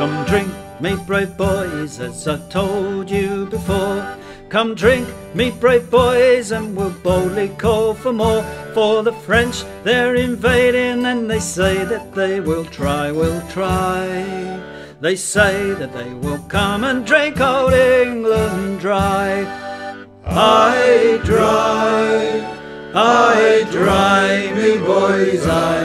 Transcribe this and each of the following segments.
Come drink, me brave boys, as I told you before. Come drink, me brave boys, and we'll boldly call for more. For the French, they're invading, and they say that they will try, will try. They say that they will come and drink old England dry. I dry, I dry, me boys, I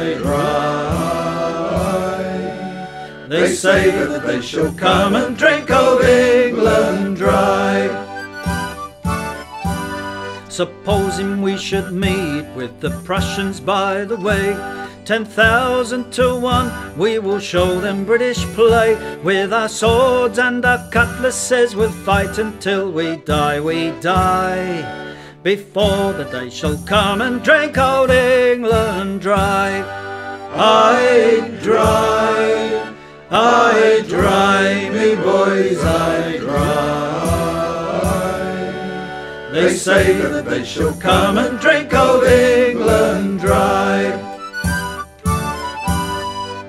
They say that they shall come and drink old England dry. Supposing we should meet with the Prussians by the way, ten thousand to one, we will show them British play. With our swords and our cutlasses, we'll fight until we die, we die. Before the day shall come and drink old England dry. I dry, I dry, me boys, I dry. They say that they shall come and drink old England dry.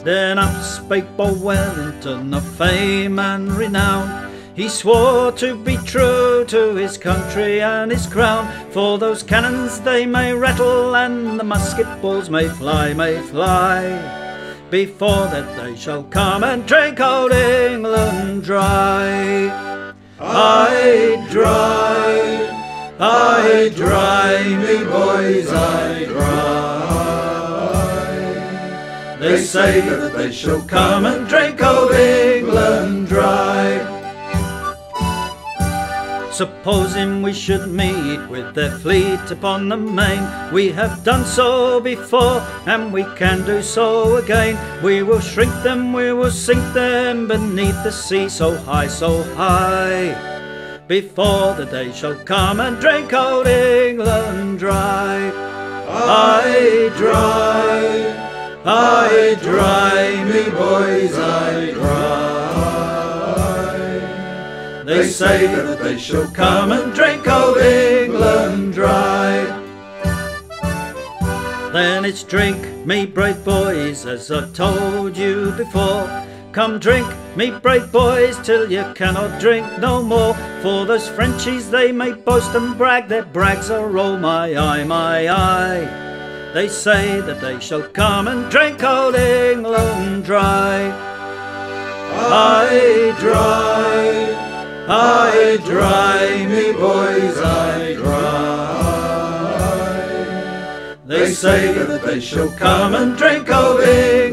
Then up spake Bold Wellington of fame and renown. He swore to be true to his country and his crown. For those cannons they may rattle and the musket balls may fly, may fly. Before that they shall come and drink old England dry. I dry, I dry, me boys, I dry. They say that they shall come and drink old England Supposing we should meet with their fleet upon the main, we have done so before, and we can do so again. We will shrink them, we will sink them beneath the sea so high, so high. Before the day shall come and drink old England dry. I dry, I dry, me boys, I dry. They say that they shall come and drink old England dry. Then it's drink, me brave boys, as I told you before. Come drink, me brave boys, till you cannot drink no more. For those Frenchies, they may boast and brag, their brags are all my eye, my eye. They say that they shall come and drink old England dry. I dry, I dry, me boys, I dry. They say that they shall come and drink of England